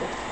difficult.